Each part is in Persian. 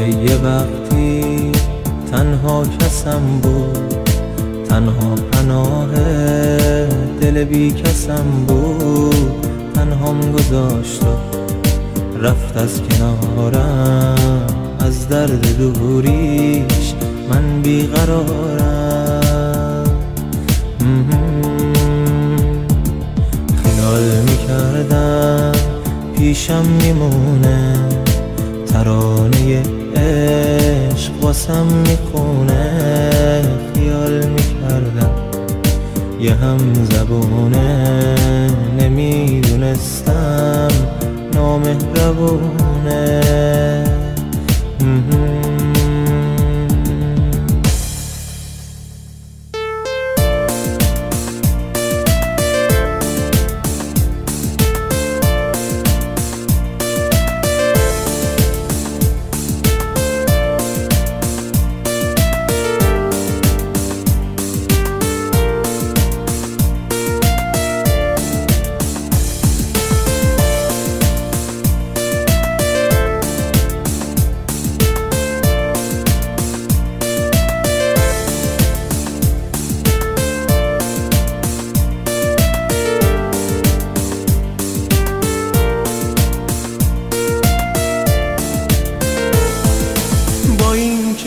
که یه وقتی تنها کسم بود تنها پناه دل بی کسم بود. تنهام گذاشت و رفت از کنارم از درد دوریش من بیقرارم خیال می‌کردم پیشم میمونه ترانه عشق واسم می‌خونه خیال می‌کردم یه هم زبونه. نمی‌دونستم نامهربونه.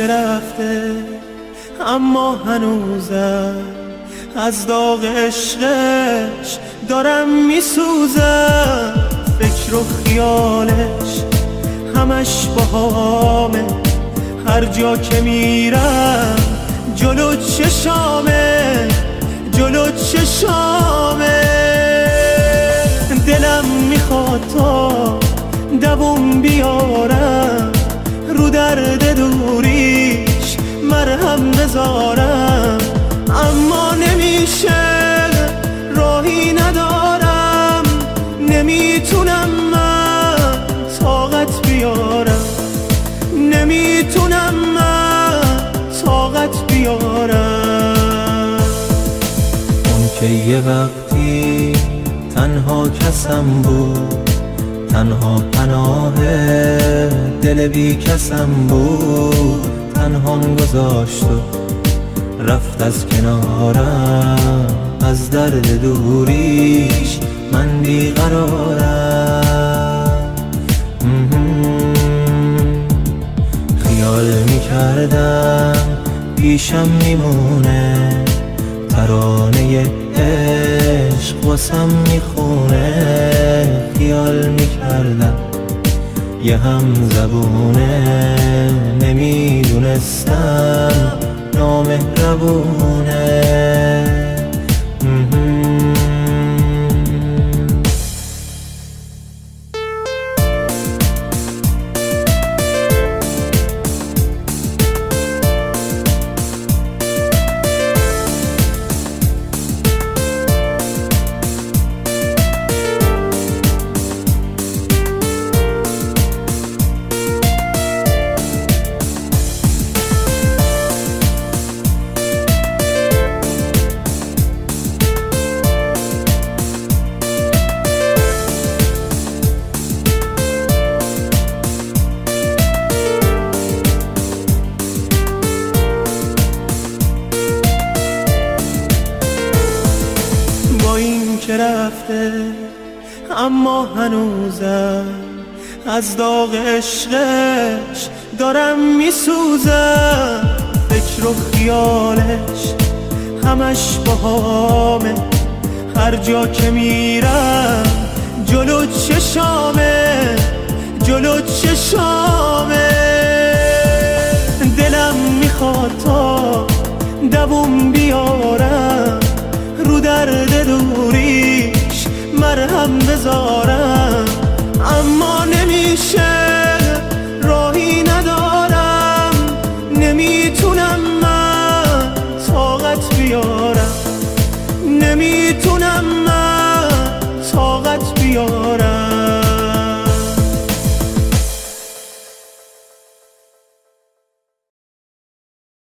که رفته اما هنوزم از داغ عشقش دارم میسوزم. فکر و خیالش همش باهامه هر جا که میرم جلو چشامه جلو چشامه. دلم می‌خواد تا دووم بیارم رو درد دوریش مرهم بذارم اما نمیشه راهی ندارم نمی‌تونم من طاقت بیارم نمی‌تونم من طاقت بیارم. اون که یه وقتی تنها کسم بود تنها پناه دل بی کسم بود. تنهام گذاشت و رفت از کنارم. از درد دوریش من بیقرارم خیال می‌کردم پیشم میمونه. ترانه عشق واسم می‌خونه. خیال می‌کردم یه هم زبونه. نمی‌دونستم نامهربونه. رفته اما هنوزم از داغ عشقش دارم میسوزم. فکر و خیالش همش باهامه هر جا که میرم جلو چشامه جلو چشامه. دلم می‌خواد تا دووم بیارم مرهم بذارم اما نمیشه.